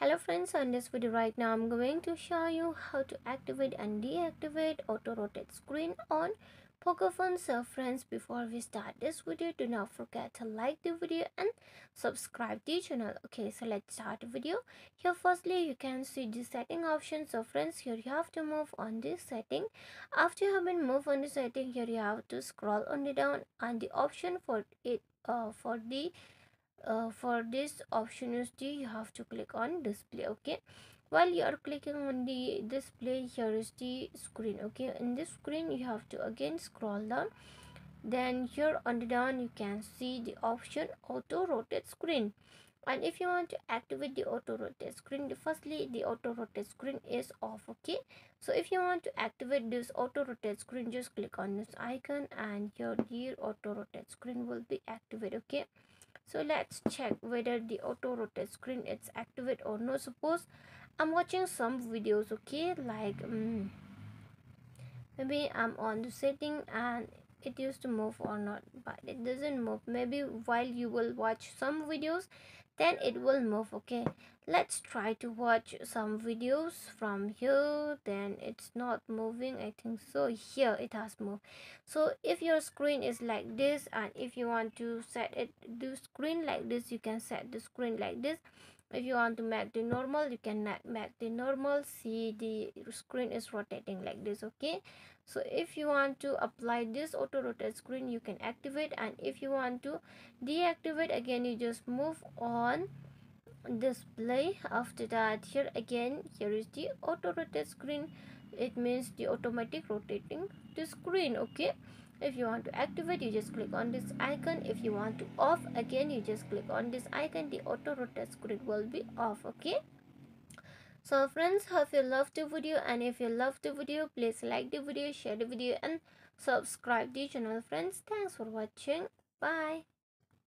hello friends on this video right now i'm going to show you how to activate and deactivate auto rotate screen on pocophone so friends. Before we start this video do not forget to like the video and subscribe the channel. Okay so let's start the video. Here firstly you can see the setting option so friends here you have to move on this setting. After you have been moved on the setting here you have to scroll on the down and the option for it uh, for the uh, for this option is you have to click on display okay? While you are clicking on the display here is the screen okay? In this screen you have to again scroll down. Then here on the down you can see the option auto rotate screen. And if you want to activate the auto rotate screen the firstly the auto rotate screen is off okay? So if you want to activate this auto rotate screen just click on this icon and your dear auto rotate screen will be activated okay so let's check whether the auto rotate screen is activated or no. Suppose i'm watching some videos okay? Like um, maybe i'm on the setting and it used to move or not but it doesn't move. Maybe while you will watch some videos then it will move okay? Let's try to watch some videos from here then it's not moving i think so. Here it has moved. So if your screen is like this and if you want to set it do screen like this you can set the screen like this if you want to make the normal you can make the normal. See the screen is rotating like this okay? So if you want to apply this auto rotate screen you can activate. And if you want to deactivate again you just move on display. After that here again here is the auto rotate screen. It means the automatic rotating the screen okay if you want to activate you just click on this icon. If you want to off again you just click on this icon. The auto rotate screen will be off okay? So friends hope you loved the video and if you loved the video please like the video share the video and subscribe the channel friends. Thanks for watching. Bye